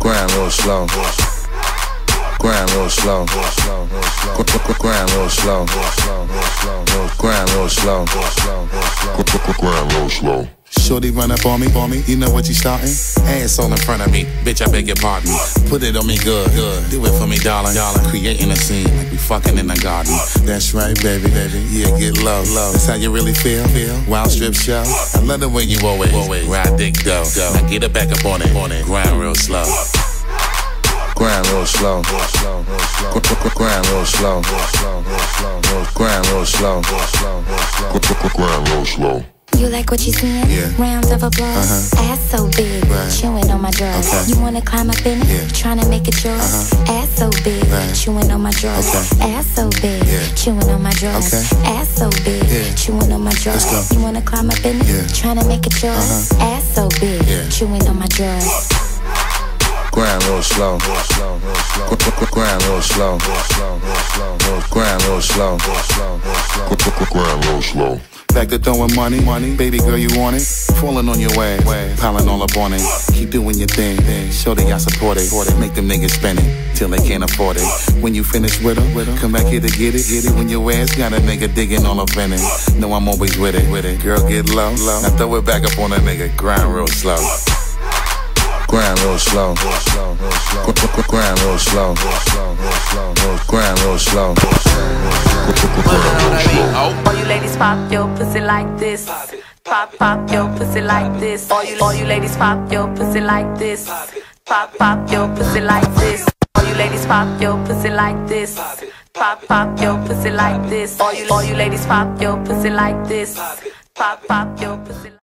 Grind real slow. Grind real slow. Grind real slow. Grind real slow. Grind real slow. Shorty run up on me, on me. You know what you starting? Ass all in front of me, bitch. I beg your pardon. Put it on me good, good. Do it for me, darling, darling. Creating a scene like we fucking in the garden. That's right, baby, baby. Yeah, get low, low. That's how you really feel, feel. Wild strip show. I love the way you always, always ride dick go, go. Now get it back up on it, on it. Grind real slow. Grind real slow. Grind real slow. Grind real slow. Grind real slow. You like what you seeing? Yeah. Rounds of applause. Uh-huh. Ass so big, Right. chewing on my drugs. Okay. You wanna climb up in it? Yeah. Tryna make it yours. Uh-huh. Chewing on my drugs. Okay. Ass so big, Yeah. chewing on my drugs. Okay. Ass so big, Yeah. chewing on my drugs. Let's. You wanna climb up in it? Yeah. Tryna make it yours. Uh-huh. Ass so big, Yeah. chewing on my drugs. Grind real slow. Grind real slow. Grind real slow. Grind real slow. Back to throwing money, money. Baby girl, you want it? Falling on your way, way, piling all up on it. Keep doing your thing, shorty, I support it. Make them niggas spend it till they can't afford it. When you finish with them, come back here to get it. Get it when your ass got a nigga digging all up in it. No, I'm always with it, with it. Girl, get low, low. Now throw it back up on a nigga, grind real slow. Grind real slow. Grind real slow. Grind real slow. All you ladies pop your pussy like this. Pop, pop your pussy like this. All you, all you ladies pop your pussy like this. Pop, pop your pussy like this. All you ladies pop your pussy like this. Pop, pop your pussy like this. All you, all you ladies pop your pussy like this. Pop, pop your pussy.